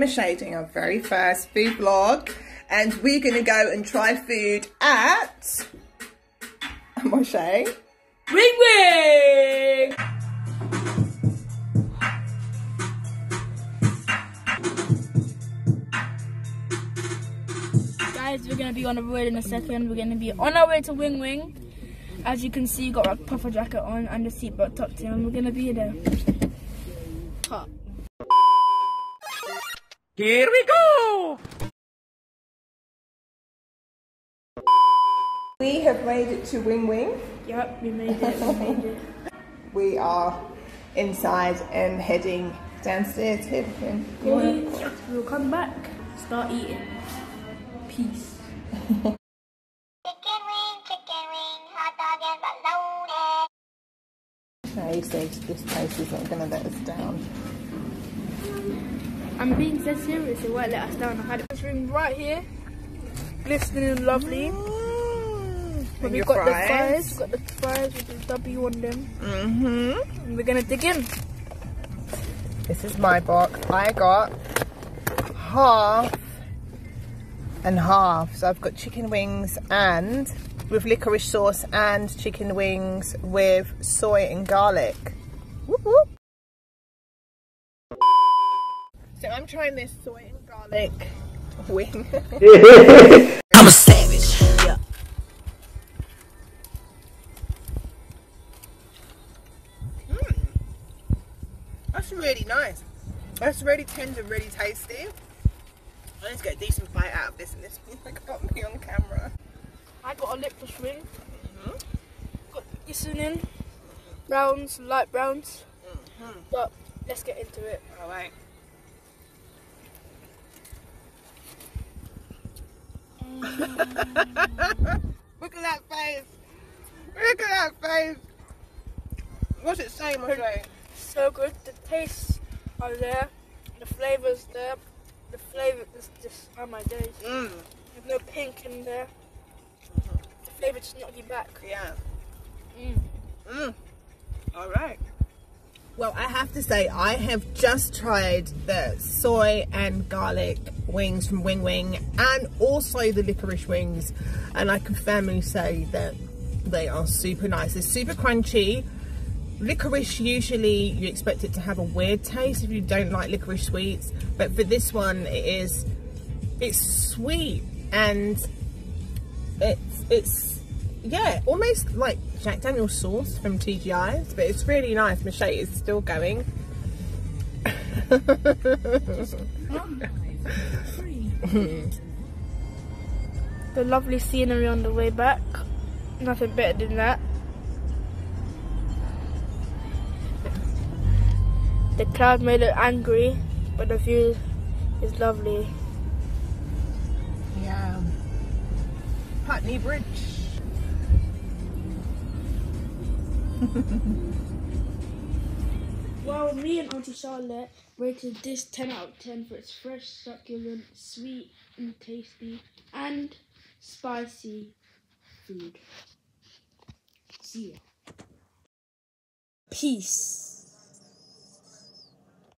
Michelle doing our very first food vlog and we're going to go and try food at Moshe Wing Wing! Guys, we're gonna be on the road in a second. We're gonna be on our way to Wing Wing. As you can see, got a puffer jacket on and the seatbelt tucked in. We're gonna be there. Top. Here we go! We have made it to Wing Wing. Yep, we made it. We made it. We are inside and heading downstairs. Here, Ben. We'll come back, start eating. Peace. Chicken wing, chicken wing, hot dog and bologna. No, he says this place is not going to let us down. I'm being so serious, it won't let us down. I've had this room right here, glistening and lovely. Mm. And we've got the fries. fries, we've got the fries with the W on them. Mm-hmm. And we're gonna dig in. This is my box. I got half and half. So I've got chicken wings and with licorice sauce and chicken wings with soy and garlic. Whoop, whoop. So I'm trying this soy and garlic wing. I'm a savage. Yeah. That's really nice. That's really tender, really tasty. Let's get a decent bite out of this and this I got me on camera. I got a licorice ring. Mm-hmm. Got glistening browns, light browns. Mm-hmm. But let's get into it. Alright. Look at that face. Look at that face. What's it saying, Moshe? So good. The tastes are there. The flavours there. The flavour is just oh my days. Mmm. There's no pink in there. The flavour just knocked you back. Yeah. Mm. Mm. Alright. Well, I have to say, I have just tried the soy and garlic wings from Wing Wing and also the licorice wings. And I can firmly say that they are super nice. They're super crunchy. Licorice, usually you expect it to have a weird taste if you don't like licorice sweets. But for this one, it is, it's sweet and it's, it's, yeah, almost like Jack Daniel's sauce from TGI, but it's really nice. Michelle is still going. The lovely scenery on the way back. Nothing better than that. The cloud made it angry, but the view is lovely. Yeah. Putney Bridge. Well, me and Auntie Sharlette rated this 10 out of 10 for its fresh, succulent, sweet, and tasty, and spicy food. See ya. Peace.